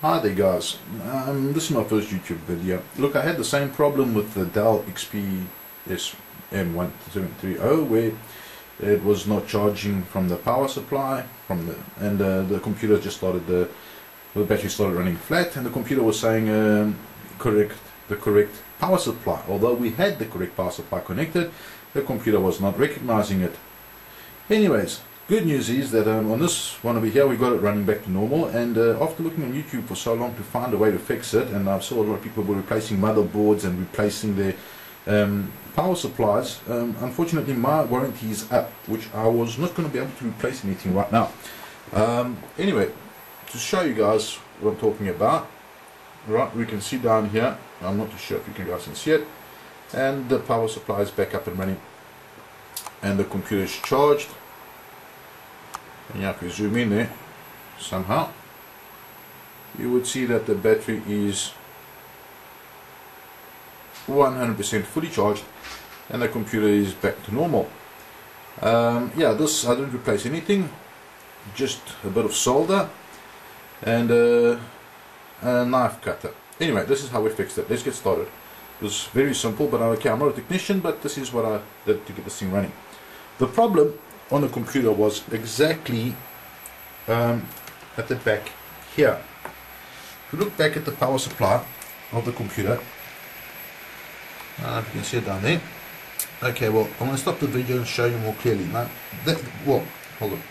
Hi there guys, um, this is my first YouTube video. Look, I had the same problem with the Dell XPS M1730 where it was not charging from the power supply from the and uh, the computer just started the the battery started running flat and the computer was saying um, correct the correct power supply. Although we had the correct power supply connected the computer was not recognizing it. Anyways Good news is that um, on this one over here we got it running back to normal and uh, after looking on YouTube for so long to find a way to fix it and I saw a lot of people were replacing motherboards and replacing their um, power supplies um, unfortunately my warranty is up which I was not going to be able to replace anything right now. Um, anyway to show you guys what I'm talking about right we can see down here I'm not too sure if you guys can see it and the power supply is back up and running and the computer is charged and if you zoom in there somehow. You would see that the battery is 100% fully charged and the computer is back to normal. Um, yeah this I didn't replace anything just a bit of solder and a, a knife cutter. Anyway this is how we fixed it. Let's get started. It was very simple but okay I'm not a technician but this is what I did to get this thing running. The problem on the computer was exactly um, at the back here. If you look back at the power supply of the computer, uh, you can see it down there. Okay, well, I'm going to stop the video and show you more clearly. Now, that, well, hold on.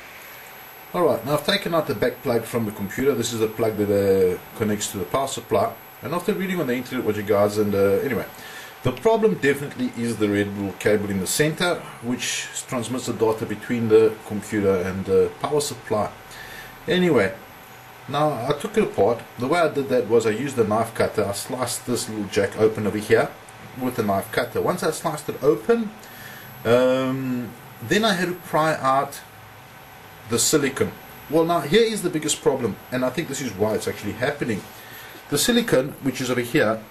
Alright, now I've taken out the back plug from the computer. This is the plug that uh, connects to the power supply. And after reading on the internet what you guys, and uh, anyway, the problem definitely is the red little cable in the center which transmits the data between the computer and the power supply. Anyway, now I took it apart. The way I did that was I used a knife cutter. I sliced this little jack open over here with the knife cutter. Once I sliced it open, um, then I had to pry out the silicon. Well now here is the biggest problem and I think this is why it's actually happening. The silicon which is over here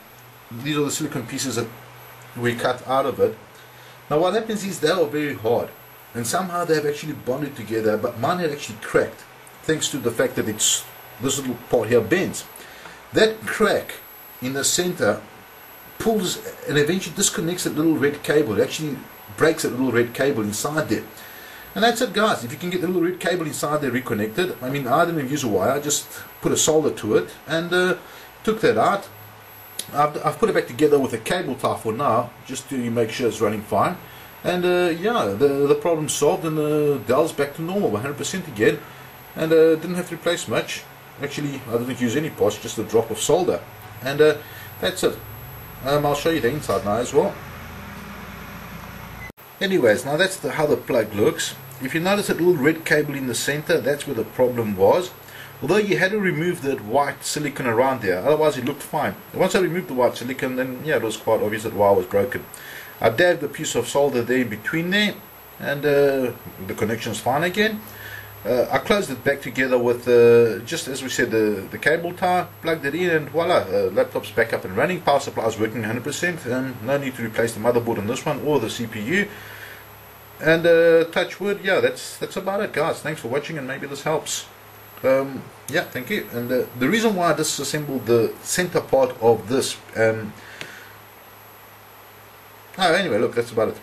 these are the silicon pieces that we cut out of it. Now what happens is they are very hard and somehow they have actually bonded together but mine had actually cracked thanks to the fact that it's this little part here bends. That crack in the center pulls and eventually disconnects that little red cable. It actually breaks that little red cable inside there. And that's it guys, if you can get the little red cable inside there reconnected, I mean I didn't use a wire, I just put a solder to it and uh, took that out, I've, I've, put it back together with a cable tie for now, just to make sure it's running fine. And uh, yeah, the the problem's solved and the uh, Dell's back to normal, 100% again. And uh, didn't have to replace much. Actually, I didn't use any parts, just a drop of solder. And uh, that's it. Um, I'll show you the inside now as well. Anyways, now that's the, how the plug looks. If you notice that little red cable in the center, that's where the problem was. Although you had to remove that white silicon around there, otherwise it looked fine. Once I removed the white silicon, then yeah, it was quite obvious that the wire was broken. I dabbed a piece of solder there in between there, and uh, the connection's fine again. Uh, I closed it back together with, uh, just as we said, the, the cable tie, plugged it in, and voila, uh, laptop's back up and running, power supply is working 100%, and no need to replace the motherboard on this one, or the CPU. And uh, touch wood, yeah, that's, that's about it, guys. Thanks for watching, and maybe this helps. Um, yeah, thank you. And uh, the reason why I disassembled the center part of this. Um, oh, anyway, look, that's about it.